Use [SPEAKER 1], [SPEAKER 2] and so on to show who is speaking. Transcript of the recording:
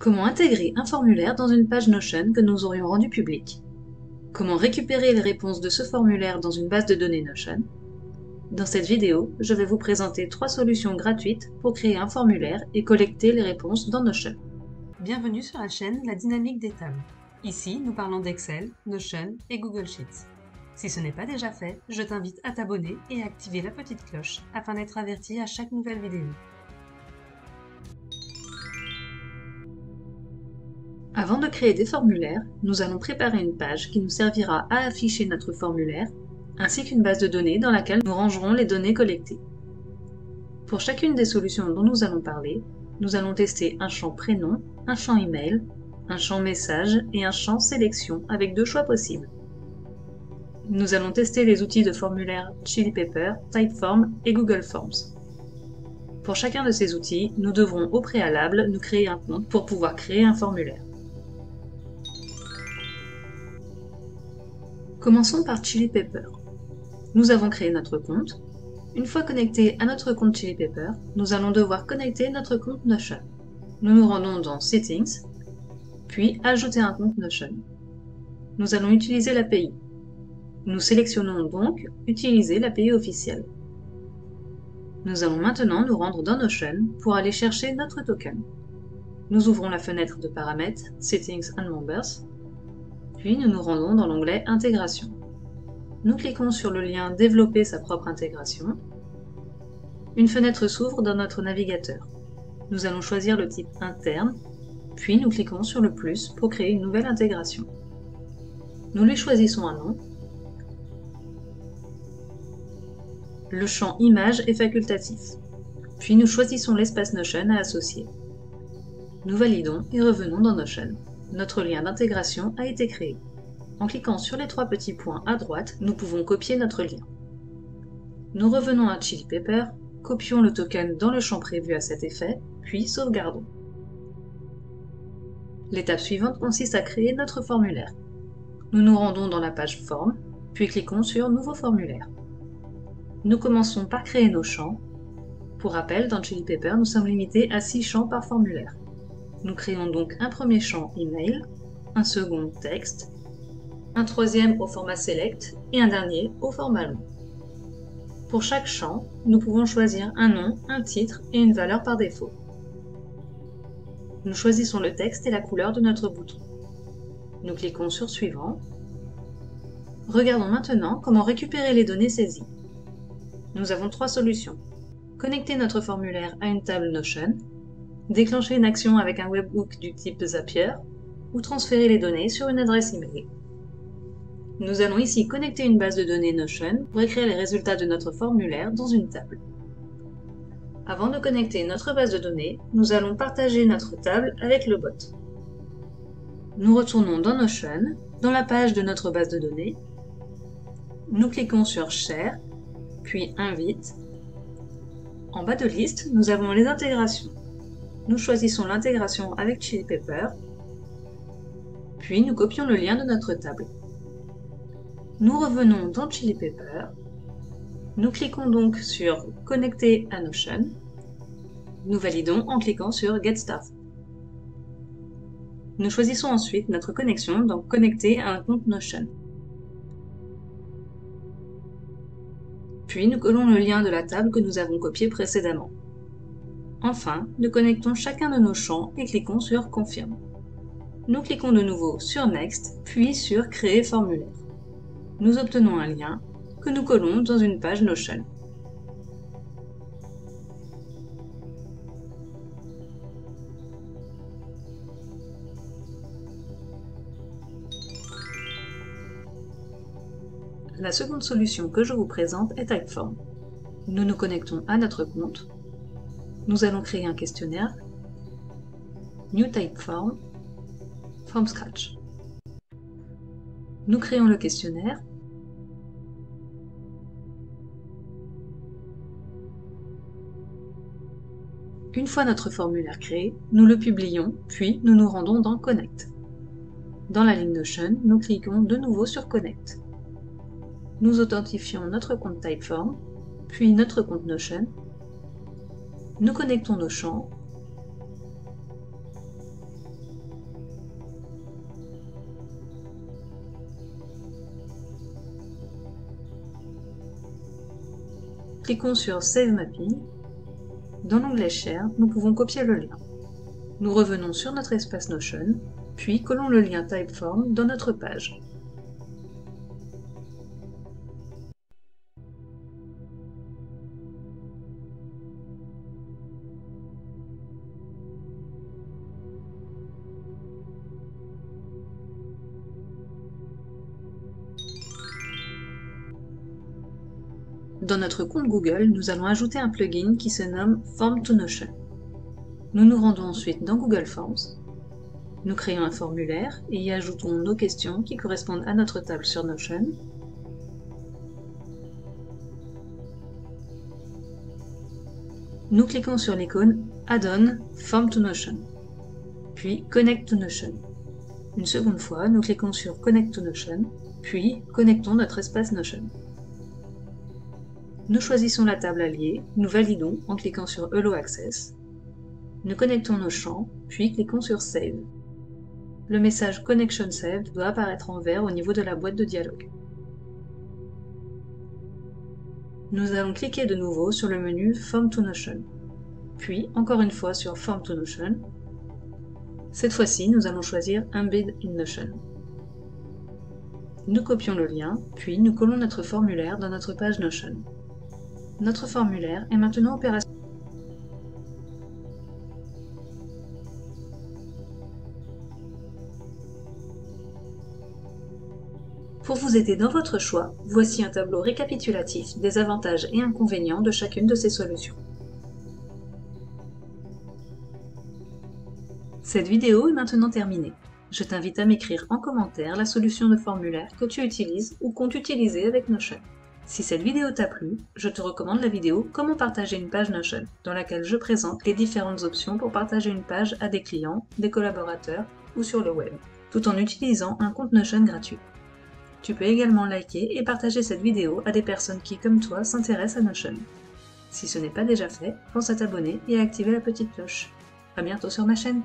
[SPEAKER 1] Comment intégrer un formulaire dans une page Notion que nous aurions rendue publique? Comment récupérer les réponses de ce formulaire dans une base de données Notion? Dans cette vidéo, je vais vous présenter trois solutions gratuites pour créer un formulaire et collecter les réponses dans Notion. Bienvenue sur la chaîne La Dynamique des tables. Ici, nous parlons d'Excel, Notion et Google Sheets. Si ce n'est pas déjà fait, je t'invite à t'abonner et à activer la petite cloche afin d'être averti à chaque nouvelle vidéo. Avant de créer des formulaires, nous allons préparer une page qui nous servira à afficher notre formulaire, ainsi qu'une base de données dans laquelle nous rangerons les données collectées. Pour chacune des solutions dont nous allons parler, nous allons tester un champ prénom, un champ email, un champ message et un champ sélection avec deux choix possibles. Nous allons tester les outils de formulaire Chili Pepper, Typeform et Google Forms. Pour chacun de ces outils, nous devrons au préalable nous créer un compte pour pouvoir créer un formulaire. Commençons par Chili Pepper. Nous avons créé notre compte. Une fois connecté à notre compte Chili Pepper, nous allons devoir connecter notre compte Notion. Nous nous rendons dans Settings, puis Ajouter un compte Notion. Nous allons utiliser l'API. Nous sélectionnons donc Utiliser l'API officielle. Nous allons maintenant nous rendre dans Notion pour aller chercher notre token. Nous ouvrons la fenêtre de paramètres Settings and Members puis nous nous rendons dans l'onglet Intégration. Nous cliquons sur le lien Développer sa propre intégration. Une fenêtre s'ouvre dans notre navigateur. Nous allons choisir le type interne, puis nous cliquons sur le plus pour créer une nouvelle intégration. Nous lui choisissons un nom. Le champ Image est facultatif. Puis nous choisissons l'espace Notion à associer. Nous validons et revenons dans Notion notre lien d'intégration a été créé. En cliquant sur les trois petits points à droite, nous pouvons copier notre lien. Nous revenons à Chili Pepper, copions le token dans le champ prévu à cet effet, puis sauvegardons. L'étape suivante consiste à créer notre formulaire. Nous nous rendons dans la page Forme, puis cliquons sur Nouveau formulaire. Nous commençons par créer nos champs. Pour rappel, dans Chili Pepper, nous sommes limités à 6 champs par formulaire. Nous créons donc un premier champ email, un second texte, un troisième au format select et un dernier au format long. Pour chaque champ, nous pouvons choisir un nom, un titre et une valeur par défaut. Nous choisissons le texte et la couleur de notre bouton. Nous cliquons sur Suivant. Regardons maintenant comment récupérer les données saisies. Nous avons trois solutions. Connecter notre formulaire à une table Notion, déclencher une action avec un webhook du type Zapier ou transférer les données sur une adresse email. Nous allons ici connecter une base de données Notion pour écrire les résultats de notre formulaire dans une table. Avant de connecter notre base de données, nous allons partager notre table avec le bot. Nous retournons dans Notion, dans la page de notre base de données. Nous cliquons sur Share, puis Invite. En bas de liste, nous avons les intégrations nous choisissons l'intégration avec Chili Pepper, puis nous copions le lien de notre table. Nous revenons dans Chili Pepper, nous cliquons donc sur Connecter à Notion, nous validons en cliquant sur Get Started. Nous choisissons ensuite notre connexion, donc connecter à un compte Notion. Puis nous collons le lien de la table que nous avons copié précédemment. Enfin, nous connectons chacun de nos champs et cliquons sur Confirme. Nous cliquons de nouveau sur Next, puis sur Créer formulaire. Nous obtenons un lien que nous collons dans une page Notion. La seconde solution que je vous présente est Typeform. Nous nous connectons à notre compte nous allons créer un questionnaire. New Type Form. From scratch. Nous créons le questionnaire. Une fois notre formulaire créé, nous le publions, puis nous nous rendons dans Connect. Dans la ligne Notion, nous cliquons de nouveau sur Connect. Nous authentifions notre compte Typeform, puis notre compte Notion nous connectons nos champs. Cliquons sur Save Mapping. Dans l'onglet Share, nous pouvons copier le lien. Nous revenons sur notre espace Notion, puis collons le lien Typeform dans notre page. Dans notre compte Google, nous allons ajouter un plugin qui se nomme Form to Notion. Nous nous rendons ensuite dans Google Forms. Nous créons un formulaire et y ajoutons nos questions qui correspondent à notre table sur Notion. Nous cliquons sur l'icône Add-on Form to Notion, puis Connect to Notion. Une seconde fois, nous cliquons sur Connect to Notion, puis connectons notre espace Notion. Nous choisissons la table alliée, nous validons en cliquant sur Hello Access. Nous connectons nos champs, puis cliquons sur Save. Le message Connection Saved doit apparaître en vert au niveau de la boîte de dialogue. Nous allons cliquer de nouveau sur le menu Form to Notion, puis encore une fois sur Form to Notion. Cette fois-ci, nous allons choisir Embed in Notion. Nous copions le lien, puis nous collons notre formulaire dans notre page Notion. Notre formulaire est maintenant opérationnel. Pour vous aider dans votre choix, voici un tableau récapitulatif des avantages et inconvénients de chacune de ces solutions. Cette vidéo est maintenant terminée. Je t'invite à m'écrire en commentaire la solution de formulaire que tu utilises ou comptes utiliser avec Notion. Si cette vidéo t'a plu, je te recommande la vidéo Comment partager une page Notion, dans laquelle je présente les différentes options pour partager une page à des clients, des collaborateurs ou sur le web, tout en utilisant un compte Notion gratuit. Tu peux également liker et partager cette vidéo à des personnes qui, comme toi, s'intéressent à Notion. Si ce n'est pas déjà fait, pense à t'abonner et à activer la petite cloche. A bientôt sur ma chaîne